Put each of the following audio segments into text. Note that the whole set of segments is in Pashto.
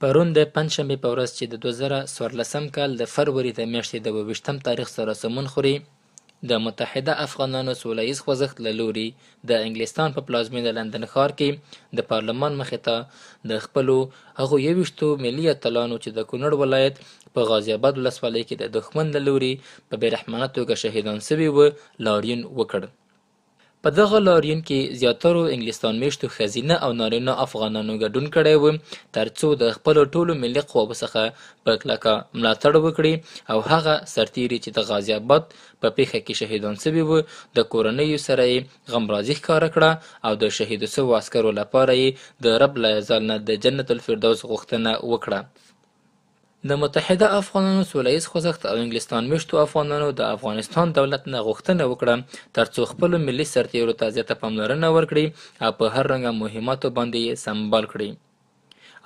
پرون د پنجشنبې په ورځ چې د دوه زره څوارلسم کال د فروري د میاشتې د اوویشتم تاریخ سره سمون خوري، د متحده افغانانو سوله ییز خوځښت له لوري د انګلستان په پلازمېنه لندن ښار کې د پارلمان مخې ته د خپلو هغو یوویشتو ملي اتلانو چې د کونړ ولایت په غازي اباد ولسوالۍ کې د دښمن له لوري په بېرحمانه توګه شهیدان سوي و، لاریون وکړ. په دغه لاریون کې زیاترو انګلستان میشتو ښځینه او نارینه افغانانو ګډون کړی و ترڅو د خپلو ټولو ملي قواوو څخه په کلکه ملاتړ وکړي او هغه سرتیري چې د غازي اباد په پېښه کې شهیدان سوي وو، د کورنیو سره یې غمرازي ښکاره کړه او د شهیدو سوو عسکرو لپاره یې د رب لایزال نه د جنت الفردوس غوښتنه وکړه. د متحده افغانانو سوله ییز خوځښت او انګلستان مېشتو افغانانو د افغانستان دولت نه غوښتنه وکړه ترڅو خپلو ملي سرتېرو ته زیاته پاملرنه ورکړي او په هر رنګه مهماتو باندې یې سمبال کړي.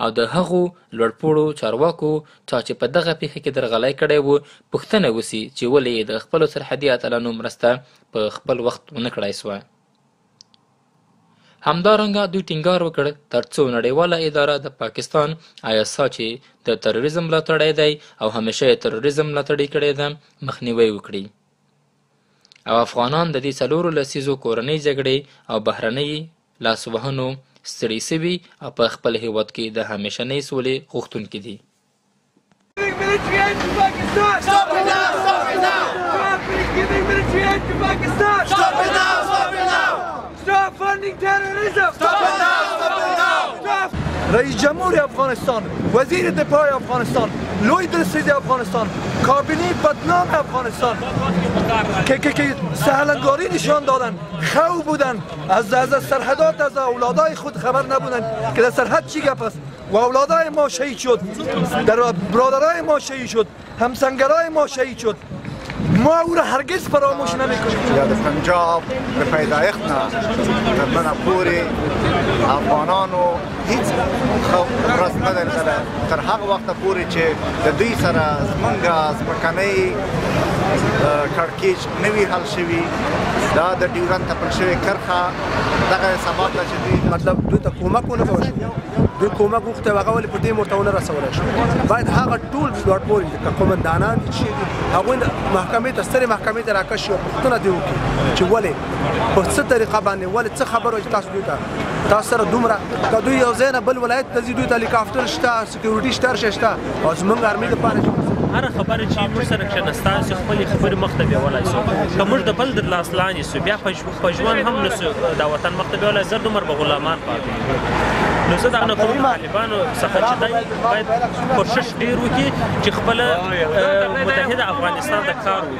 او د هغو لوړ پوړو چارواکو چا چې په دغه پېښه کې درغلی کړی و پوښتنه وسي چې ولې یې د خپلو سرحدي اتلانو مرسته په خپل وخت ونه کړای سوه. همدارنګه دوی ټینګار وکړ ترڅو نړیواله اداره د پاکستان آیسا چې د تروریزم ملاتړی دی او همیشه یې تروریزم ملاتړی کړی ده مخنیوی وکړي او افغانان د دې څلورو لسیزو کورنۍ جګړې او بهرنۍ لاسوهنو ستړي سوي او په خپل هیواد کې د همیشنۍ سولې غوښتونکي دي. رئیس جمهور افغانستان وزیر دفاع افغانستان لوی درسیز افغانستان کابینه بدنام افغانستان که که که سهلنگاری نشان دادن خو بودن از از سرحدات از اولادای خود خبر نبودند که در سرحد چی گپ است و اولادای ما شهید شد در برادرای ما شهید شد همسنگرای ما شهید شد ما او را هرگز فراموش نمیکنیم یاد پنجاب به پیدایخت نه در من پوری افغانانو هیچ خوف رس ندن سره تر هغه وخت پوری چې د دوی سره زمونږ ځمکنۍ کړکیچ نه وی حل شوی دا د ډیورن تپل شوی کرخه دغه سبب ده چې دوی مطلب دوی ته کومک ونه کول شو دوی کومک غوښته هغه ولې په ټیم ورته ونه رسول شو باید هغه ټول لوړ پورې د قومندانان دي چې هغه محکمې ته سترې محکمې ته راکشي او پوښتنه دی وکړي چې ولې په څه طریقه باندې ولې څه خبرو تاسو دوی ته تاسو سره دومره که دوی یو ځای نه بل ولایت ته ځي دوی ته هلیکاپټر شته سکیورټي شتر شته او زمونږ ارمي د پاره جوړ هر خبره چې موږ سره کښنستاسو خپل خبرې مخ ته بیولای سو که موږ د بل د لاس لاندې سو بیا په ژوند هم نسو دا وطن مخ ته بیولای زر دومر به غلامان پاتې نو زه دا نه کوم طالبانو څخه چې دای باید کوشش ډیر وکړي چې خپل متحده افغانستان ته کار وکړي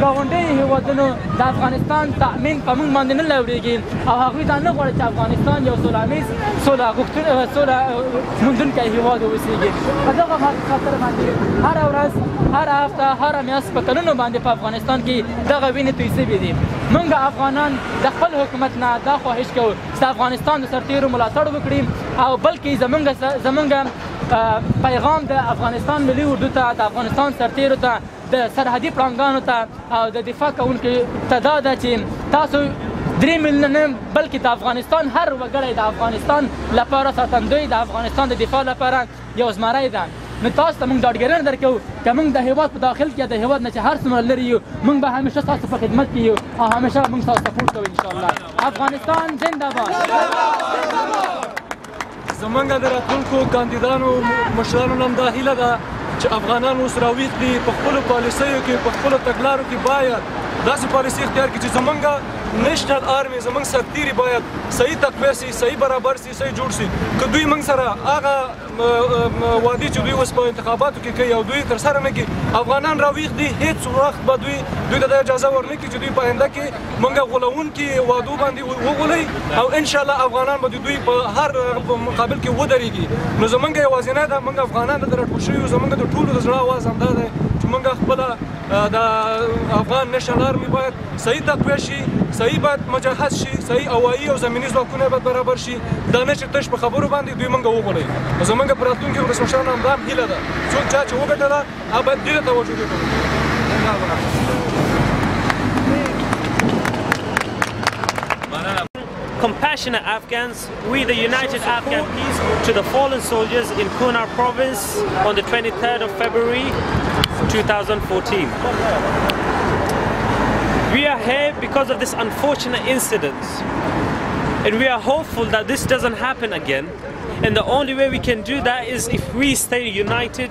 ګاونډیو هېوادونو د افغانستان تأمین په موږ باندې نه لورېږي او هغوی دا نه غواړي چې افغانستان یو سولامیز سوله غوښتونکی سوله موندونکی هېواد واوسېږي په دغه حقیقت سره باندې هره ورځ هره هفته هره میاشت په کلونو باندې په افغانستان کې دغه وینې توی سوي دي موږ افغانان د خپل حکومت نه دا خواهش کوو چې د افغانستان د سرتیرو ملاتړ وکړي او بلکې زمونږ زمونږ پیغام د افغانستان ملي اردو ته د افغانستان سرتیرو ته د سرحدي پړانګانو ته او د دفاع کوونکو ته دا ده چې تاسو درې میلیونه نه بلکې د افغانستان هر وګړی د افغانستان لپاره ساتندوی د افغانستان د دفاع لپاره یو زمری ده نو تاسو ته موږ ډاډګرنه درکوو که موږ د هیواد په داخل کې د هیواد نه چې هر څومره لري یو موږ به همیشه تاسو په خدمت کې یو او همیشه موږ تاسو سپورټ کوو ان شاء الله افغانستان زنده باد زمونږ د راتلونکو کاندیدانو مشرانو نن دا هیله ده چې افغانان اوس راویښ دي په خپلو پالیسیو کې په خپلو تګلارو کې باید داسې پالیسي اختیار کړي چې زمونږ نېشنل آرمي زمونږ سرتیري باید صحیح تقویه سي صحیح برابر سي صحیح جوړ سي که دوی موږ سره هغه وعدې چې دوی اوس په انتخاباتو کې کوي او دوی تر سره نه کوي افغانان راویښ دي هیڅ وخت به دوی دوی ته اجازه ورنکړي چې دوی په آینده کې مونږه غولونکي وادو باندې وغولي او ان شاء الله افغانان به دوی په هر مقابل کې ودرېږي نو زمونږ یوازینه دا مونږ افغانان د راټول شوی زمونږ د ټولو د زړه आवाज هم دا دی چې مونږ خپل د افغان نشنل آرمي باید صحیح تقویه شي صحیح باید مجهز شي صحیح هوایي او زمینی ځواکونه باید برابر شي دا نه چې تش په خبرو باندې دوی مونږ وغولي زمونږ پراتونکو ولسمشرانو هم دا هیله ده څوک چې وګټله هغه باید ډېره توجه وکړي compassionate Afghans, we the United Afghan Peace to the fallen soldiers in Kunar province on the 23rd of February 2014. We are here because of this unfortunate incident and we are hopeful that this doesn't happen again and the only way we can do that is if we stay united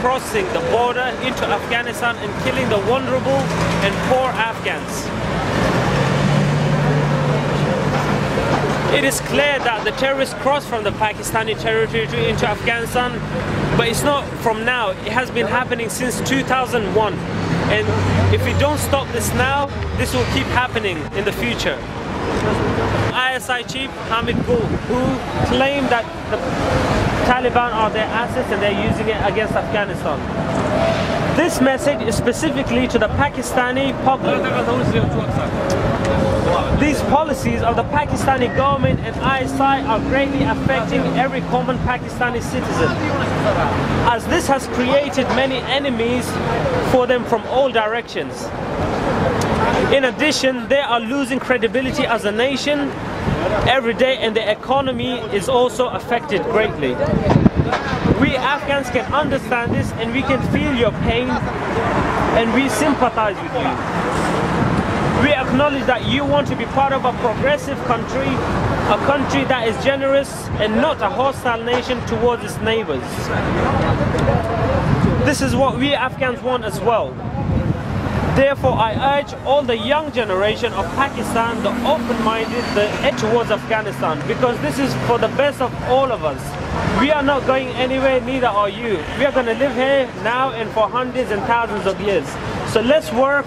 crossing the border into Afghanistan and killing the vulnerable and poor Afghans. It is clear that the terrorists crossed from the Pakistani territory to, into Afghanistan, but it's not from now. It has been happening since 2001. And if we don't stop this now, this will keep happening in the future. ISI chief Hamid Gul, who claimed that the Taliban are their assets and they're using it against Afghanistan. This message is specifically to the Pakistani public. These policies of the Pakistani government and ISI are greatly affecting every common Pakistani citizen, as this has created many enemies for them from all directions. In addition, they are losing credibility as a nation every day and the economy is also affected greatly. We Afghans can understand this and we can feel your pain and we sympathize with you. We acknowledge that you want to be part of a progressive country, a country that is generous and not a hostile nation towards its neighbors. This is what we Afghans want as well. Therefore, I urge all the young generation of Pakistan, the open-minded, the edge towards Afghanistan, because this is for the best of all of us. We are not going anywhere, neither are you. We are going to live here now and for hundreds and thousands of years. So let's work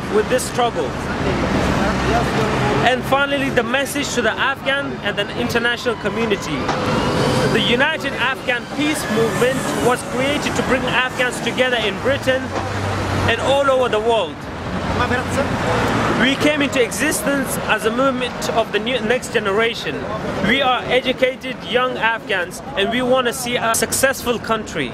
with this struggle. And finally, the message to the Afghan and the international community. The United Afghan Peace Movement was created to bring Afghans together in Britain and all over the world. We came into existence as a movement of the next generation. We are educated young Afghans and we want to see a successful country.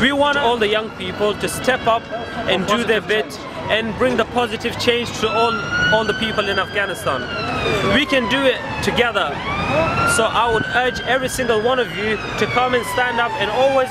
We want all the young people to step up and do their bit and bring the positive change to all, all the people in Afghanistan. We can do it together. So I would urge every single one of you to come and stand up and always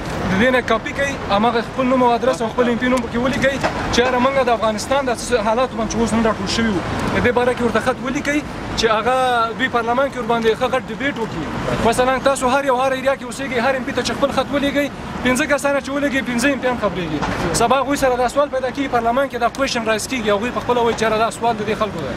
د دې نه کاپي کوي هماغه خپل نوم او ادرس او خپل انټي نوم پکې ولیکي چې هر منګه د افغانستان د حالات باندې اوس موږ راټول شوی وو د دې باره کې ورته خط ولیکي چې هغه دوی پارلمان کې ور باندې هغه ډیبیټ وکړي مثلا تاسو هر یو هر ایریا کې اوسېږي هر امپی ته خپل خط ولیکي پنځه کسانه چې ولګي پنځه امپیان خبرېږي سبا غوي سره دا سوال پیدا کیږي پارلمان کې دا کوېشن رایز کیږي او غوي په خپل وایي چې دا سوال د خلکو دی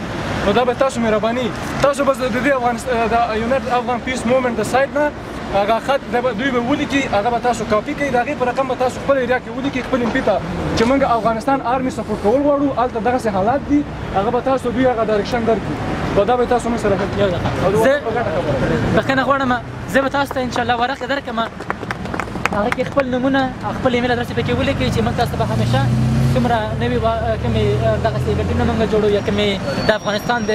نو دا به تاسو مهرباني تاسو بس د دې افغانستان د یونایټډ افغان پیس موومېنټ د سایت نه هغه خط د دوی به ولیکي هغه به تاسو کاپی کړئ د هغې په رقم به تاسو خپل ایریا کې ولیکي خپل امپي ته چې موږ افغانستان آرمي سپورټ کول غواړو هلته دغسې حالات دي هغه به تاسو دوی هغه ډایرکشن درکړي او دا به تاسو موږ سره یو دقیقه زه بخښنه غواړم زه به تاسو ته انشاءالله ورقه درکړم هغه کې خپل نمونه خپل ایمیل ادرس پکې ولیکئ چې موږ تاسو به همیشه کومره نوې کومې دغسې ګټونه موږ جوړو یا کومې د افغانستان د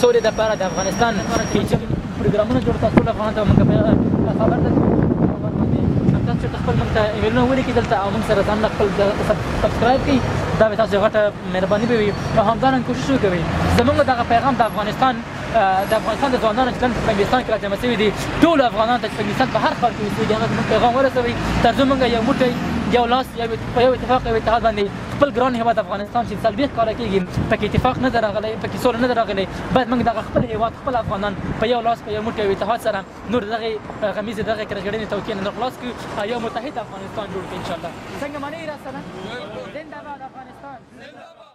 سولې لپاره د افغانستان پروګرامونه جوړ کړه ټول افغانان ته موږ په خبر ده خبر باندې تاسو چې خپل موږ ته ایمیلونه ولیکي دلته او موږ سره ځان خپل سبسکرایب کړئ دا به تاسو غټه مهرباني به وي او همدارنګه کوشش وکړئ زموږ دغه پیغام د افغانستان د افغانستان د ځوانانو چې نن په انګلستان کې راجمع شوي دي ټول افغانان ته چې په انګلستان په هر ښار کې اوسېږي هغه زموږ پیغام ورسوي تر څو موږ یو موټی یو لاس یو په یو اتفاق یو اتحاد باندې خپل ګران هیواد افغانستان چې څلوېښت کاله کېږي پکې اتفاق نه دی راغلی پکې سوله نه ده راغلې باید موږ دغه خپل هیواد خپل افغانان په یو لاس په یو موټی او اتحاد سره نور دغه غمیزې دغه کرګړنې توکې نه خلاص کړو او یو متحد افغانستان جوړ کړو ان شاء الله څنګه منې را سره زنده باد افغانستان زنده باد